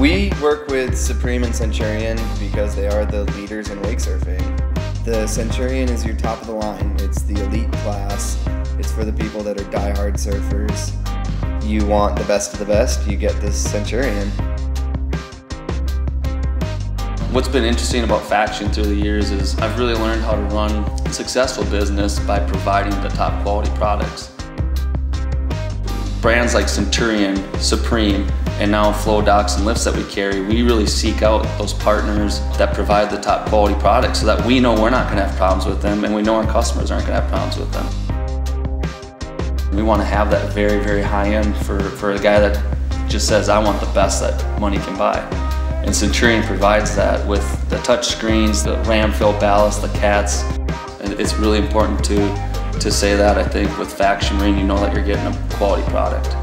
We work with Supreme and Centurion because they are the leaders in wake surfing. The Centurion is your top of the line. It's the elite class. It's for the people that are die-hard surfers. You want the best of the best, you get this Centurion. What's been interesting about Faction through the years is I've really learned how to run a successful business by providing the top quality products. Brands like Centurion, Supreme, and now Floe docks and lifts that we carry, we really seek out those partners that provide the top quality products so that we know we're not going to have problems with them and we know our customers aren't going to have problems with them. We want to have that very, very high end for, for a guy that just says, I want the best that money can buy. And Centurion provides that with the touch screens, the ram fill ballast, the cats. And it's really important to, to say that, I think, with Faction Marine, you know that you're getting a quality product.